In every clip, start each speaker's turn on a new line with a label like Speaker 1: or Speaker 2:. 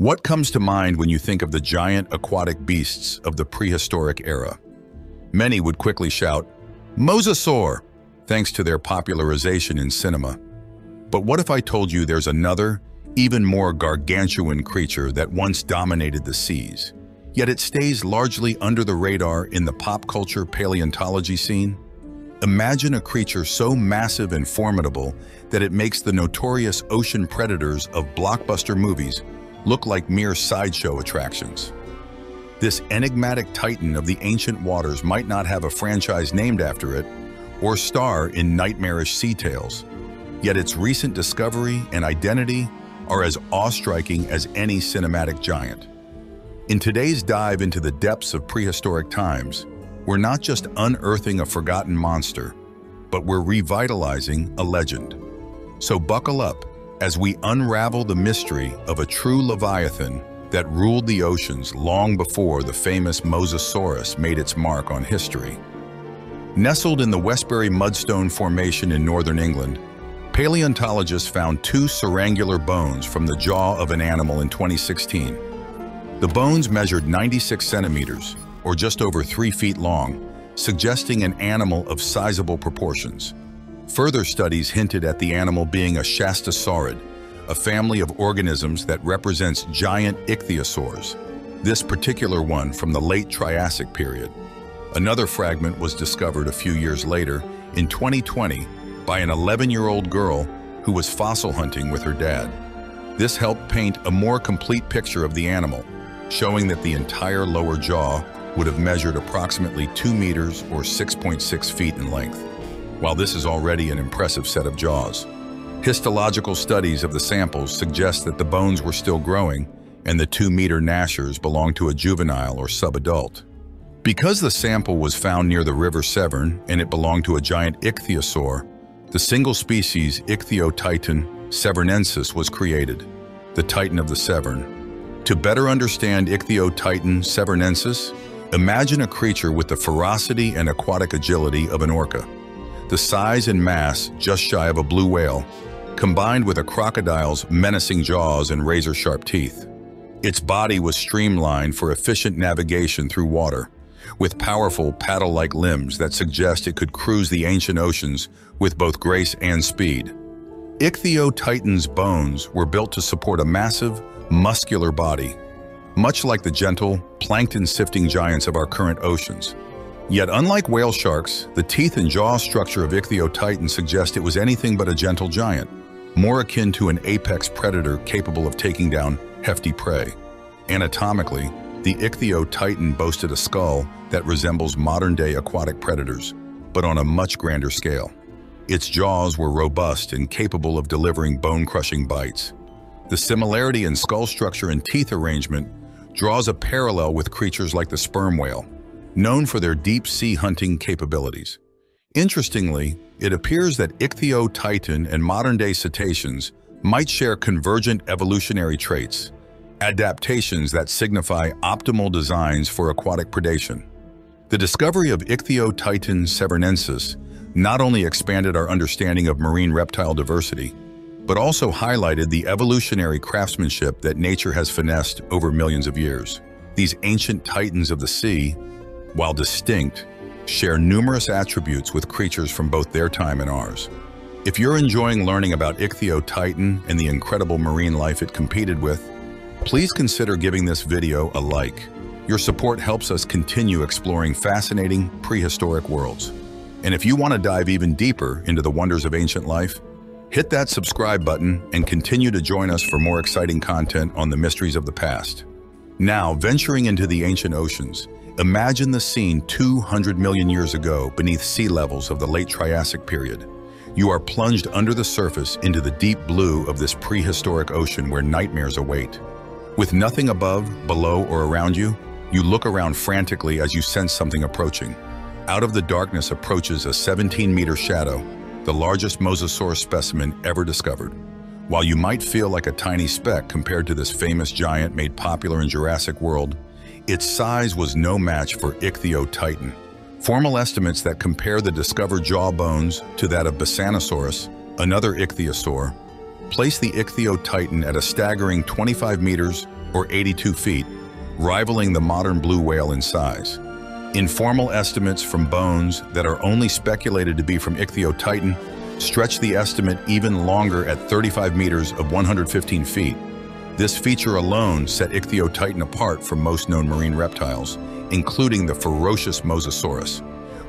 Speaker 1: What comes to mind when you think of the giant aquatic beasts of the prehistoric era? Many would quickly shout, Mosasaur, thanks to their popularization in cinema. But what if I told you there's another, even more gargantuan creature that once dominated the seas, yet it stays largely under the radar in the pop culture paleontology scene? Imagine a creature so massive and formidable that it makes the notorious ocean predators of blockbuster movies look like mere sideshow attractions. This enigmatic titan of the ancient waters might not have a franchise named after it or star in nightmarish sea tales, yet its recent discovery and identity are as awe-striking as any cinematic giant. In today's dive into the depths of prehistoric times, we're not just unearthing a forgotten monster, but we're revitalizing a legend. So buckle up as we unravel the mystery of a true Leviathan that ruled the oceans long before the famous Mosasaurus made its mark on history. Nestled in the Westbury Mudstone Formation in northern England, paleontologists found two surangular bones from the jaw of an animal in 2016. The bones measured 96 centimeters, or just over three feet long, suggesting an animal of sizable proportions. Further studies hinted at the animal being a Shastasaurid, a family of organisms that represents giant ichthyosaurs, this particular one from the late Triassic period. Another fragment was discovered a few years later, in 2020, by an 11-year-old girl who was fossil hunting with her dad. This helped paint a more complete picture of the animal, showing that the entire lower jaw would have measured approximately 2 meters or 6.6 feet in length. While this is already an impressive set of jaws, histological studies of the samples suggest that the bones were still growing and the two-meter gnashers belonged to a juvenile or subadult. Because the sample was found near the River Severn and it belonged to a giant ichthyosaur, the single species Ichthyotitan severnensis was created, the titan of the Severn. To better understand Ichthyotitan severnensis, imagine a creature with the ferocity and aquatic agility of an orca. The size and mass just shy of a blue whale, combined with a crocodile's menacing jaws and razor-sharp teeth. Its body was streamlined for efficient navigation through water, with powerful paddle-like limbs that suggest it could cruise the ancient oceans with both grace and speed. Ichthyotitan's bones were built to support a massive, muscular body, much like the gentle, plankton-sifting giants of our current oceans. Yet unlike whale sharks, the teeth and jaw structure of Ichthyotitan suggest it was anything but a gentle giant, more akin to an apex predator capable of taking down hefty prey. Anatomically, the Ichthyotitan boasted a skull that resembles modern-day aquatic predators, but on a much grander scale. Its jaws were robust and capable of delivering bone-crushing bites. The similarity in skull structure and teeth arrangement draws a parallel with creatures like the sperm whale, known for their deep-sea hunting capabilities. Interestingly, it appears that ichthyotitan and modern-day cetaceans might share convergent evolutionary traits, adaptations that signify optimal designs for aquatic predation. The discovery of Ichthyotitan severnensis not only expanded our understanding of marine reptile diversity, but also highlighted the evolutionary craftsmanship that nature has finessed over millions of years. These ancient titans of the sea while distinct, share numerous attributes with creatures from both their time and ours. If you're enjoying learning about Ichthyotitan and the incredible marine life it competed with, please consider giving this video a like. Your support helps us continue exploring fascinating prehistoric worlds. And if you want to dive even deeper into the wonders of ancient life, hit that subscribe button and continue to join us for more exciting content on the mysteries of the past. Now, venturing into the ancient oceans, Imagine the scene 200 million years ago beneath sea levels of the late Triassic period. You are plunged under the surface into the deep blue of this prehistoric ocean where nightmares await. With nothing above, below, or around you, you look around frantically as you sense something approaching. Out of the darkness approaches a 17-meter shadow, the largest mosasaur specimen ever discovered. While you might feel like a tiny speck compared to this famous giant made popular in Jurassic World, its size was no match for Ichthyotitan. Formal estimates that compare the discovered jaw bones to that of Besanosaurus, another ichthyosaur, place the Ichthyotitan at a staggering 25 meters or 82 feet, rivaling the modern blue whale in size. Informal estimates from bones that are only speculated to be from Ichthyotitan stretch the estimate even longer at 35 meters of 115 feet. This feature alone set Ichthyotitan apart from most known marine reptiles, including the ferocious Mosasaurus,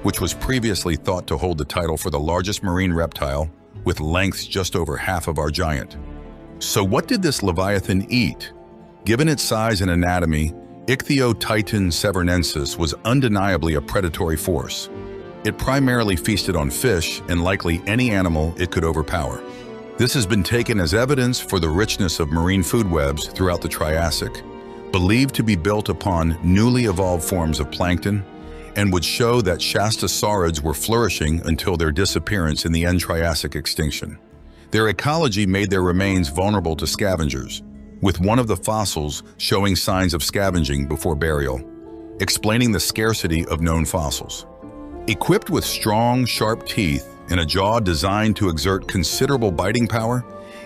Speaker 1: which was previously thought to hold the title for the largest marine reptile with lengths just over half of our giant. So what did this Leviathan eat? Given its size and anatomy, Ichthyotitan severnensis was undeniably a predatory force. It primarily feasted on fish and likely any animal it could overpower. This has been taken as evidence for the richness of marine food webs throughout the Triassic, believed to be built upon newly evolved forms of plankton, and would show that Shastasaurids were flourishing until their disappearance in the end Triassic extinction. Their ecology made their remains vulnerable to scavengers, with one of the fossils showing signs of scavenging before burial, explaining the scarcity of known fossils. Equipped with strong, sharp teeth and a jaw designed to exert considerable biting power,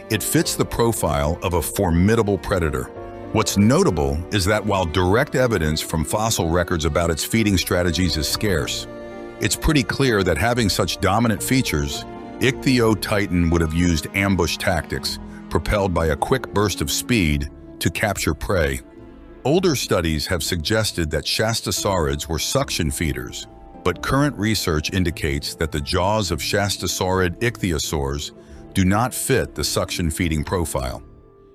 Speaker 1: it fits the profile of a formidable predator. What's notable is that while direct evidence from fossil records about its feeding strategies is scarce, it's pretty clear that having such dominant features, Ichthyotitan would have used ambush tactics, propelled by a quick burst of speed to capture prey. Older studies have suggested that Shastasaurids were suction feeders, but current research indicates that the jaws of Shastasaurid ichthyosaurs do not fit the suction feeding profile.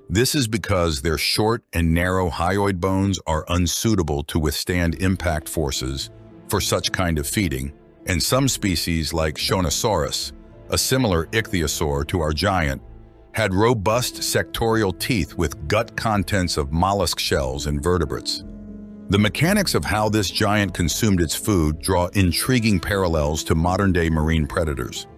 Speaker 1: This is because their short and narrow hyoid bones are unsuitable to withstand impact forces for such kind of feeding, and some species like Shonisaurus, a similar ichthyosaur to our giant, had robust sectorial teeth with gut contents of mollusk shells and vertebrates. The mechanics of how this giant consumed its food draw intriguing parallels to modern-day marine predators.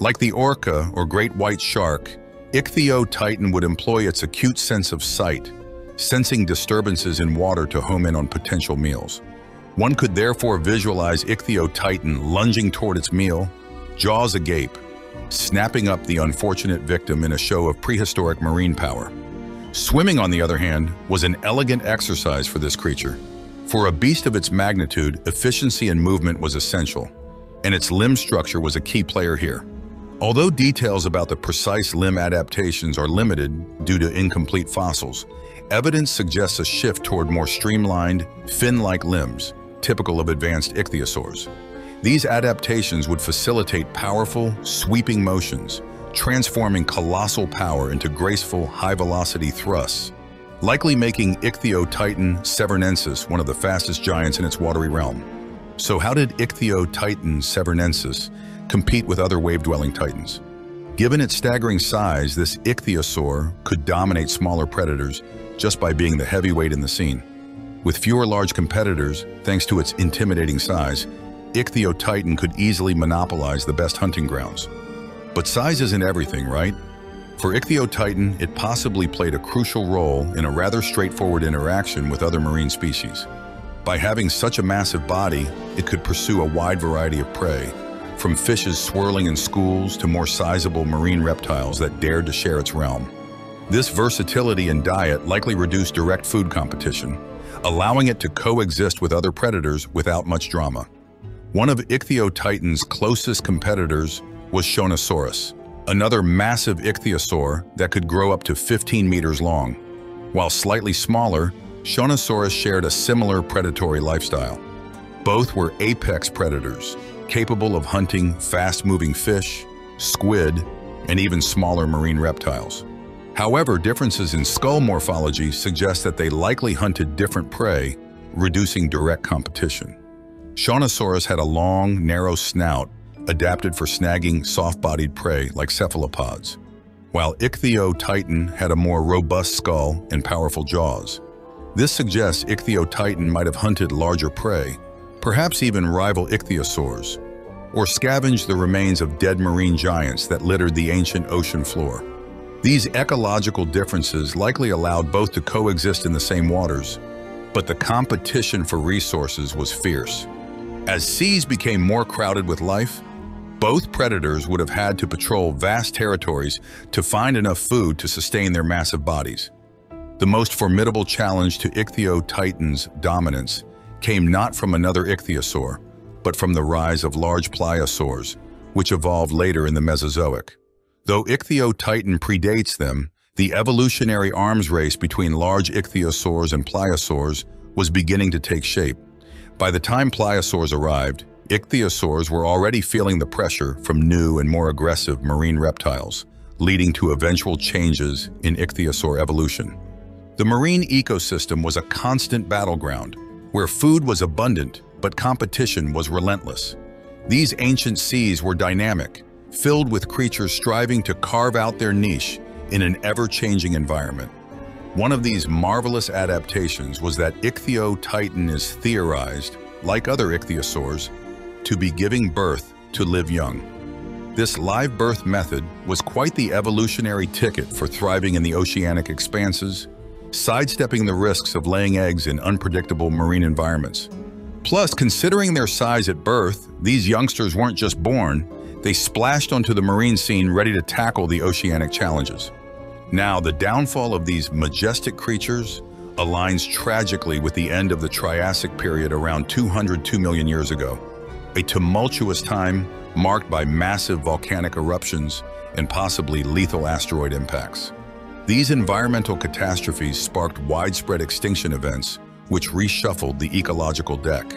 Speaker 1: Like the orca or great white shark, Ichthyotitan would employ its acute sense of sight, sensing disturbances in water to home in on potential meals. One could therefore visualize Ichthyotitan lunging toward its meal, jaws agape, snapping up the unfortunate victim in a show of prehistoric marine power. Swimming, on the other hand, was an elegant exercise for this creature. For a beast of its magnitude, efficiency and movement was essential, and its limb structure was a key player here. Although details about the precise limb adaptations are limited due to incomplete fossils, evidence suggests a shift toward more streamlined, fin-like limbs, typical of advanced ichthyosaurs. These adaptations would facilitate powerful, sweeping motions, transforming colossal power into graceful, high-velocity thrusts, likely making Ichthyotitan severnensis one of the fastest giants in its watery realm. So how did Ichthyotitan severnensis compete with other wave-dwelling titans. Given its staggering size, this ichthyosaur could dominate smaller predators just by being the heavyweight in the scene. With fewer large competitors, thanks to its intimidating size, Ichthyotitan could easily monopolize the best hunting grounds. But size isn't everything, right? For Ichthyotitan, it possibly played a crucial role in a rather straightforward interaction with other marine species. By having such a massive body, it could pursue a wide variety of prey, from fishes swirling in schools to more sizable marine reptiles that dared to share its realm. This versatility in diet likely reduced direct food competition, allowing it to coexist with other predators without much drama. One of Ichthyotitan's closest competitors was Shonisaurus, another massive ichthyosaur that could grow up to 15 meters long. While slightly smaller, Shonisaurus shared a similar predatory lifestyle. Both were apex predators, capable of hunting fast-moving fish, squid, and even smaller marine reptiles. However, differences in skull morphology suggest that they likely hunted different prey, reducing direct competition. Shonisaurus had a long, narrow snout adapted for snagging soft-bodied prey like cephalopods, while Ichthyotitan had a more robust skull and powerful jaws. This suggests Ichthyotitan might have hunted larger prey, perhaps even rival ichthyosaurs, or scavenged the remains of dead marine giants that littered the ancient ocean floor. These ecological differences likely allowed both to coexist in the same waters, but the competition for resources was fierce. As seas became more crowded with life, both predators would have had to patrol vast territories to find enough food to sustain their massive bodies. The most formidable challenge to Ichthyotitan's dominance came not from another ichthyosaur, but from the rise of large pliosaurs, which evolved later in the Mesozoic. Though Ichthyotitan predates them, the evolutionary arms race between large ichthyosaurs and pliosaurs was beginning to take shape. By the time pliosaurs arrived, ichthyosaurs were already feeling the pressure from new and more aggressive marine reptiles, leading to eventual changes in ichthyosaur evolution. The marine ecosystem was a constant battleground, where food was abundant but competition was relentless. These ancient seas were dynamic, filled with creatures striving to carve out their niche in an ever-changing environment. One of these marvelous adaptations was that Ichthyotitan is theorized, like other ichthyosaurs, to be giving birth to live young. This live birth method was quite the evolutionary ticket for thriving in the oceanic expanses, sidestepping the risks of laying eggs in unpredictable marine environments. Plus, considering their size at birth, these youngsters weren't just born, they splashed onto the marine scene ready to tackle the oceanic challenges. Now, the downfall of these majestic creatures aligns tragically with the end of the Triassic period around 202 million years ago, a tumultuous time marked by massive volcanic eruptions and possibly lethal asteroid impacts. These environmental catastrophes sparked widespread extinction events, which reshuffled the ecological deck.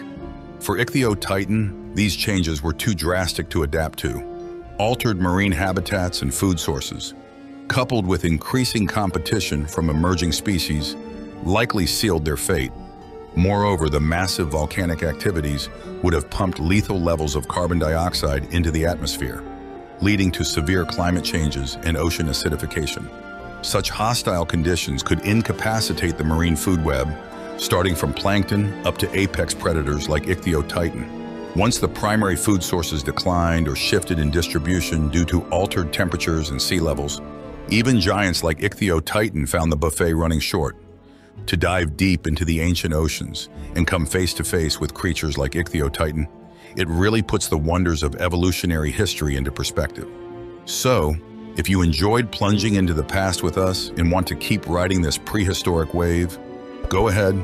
Speaker 1: For Ichthyotitan, these changes were too drastic to adapt to. Altered marine habitats and food sources, coupled with increasing competition from emerging species, likely sealed their fate. Moreover, the massive volcanic activities would have pumped lethal levels of carbon dioxide into the atmosphere, leading to severe climate changes and ocean acidification. Such hostile conditions could incapacitate the marine food web, starting from plankton up to apex predators like Ichthyotitan. Once the primary food sources declined or shifted in distribution due to altered temperatures and sea levels, even giants like Ichthyotitan found the buffet running short. To dive deep into the ancient oceans and come face to face with creatures like Ichthyotitan, it really puts the wonders of evolutionary history into perspective. So, if you enjoyed plunging into the past with us and want to keep riding this prehistoric wave, go ahead,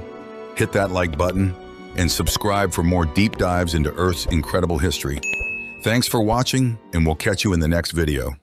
Speaker 1: hit that like button, and subscribe for more deep dives into Earth's incredible history. Thanks for watching, and we'll catch you in the next video.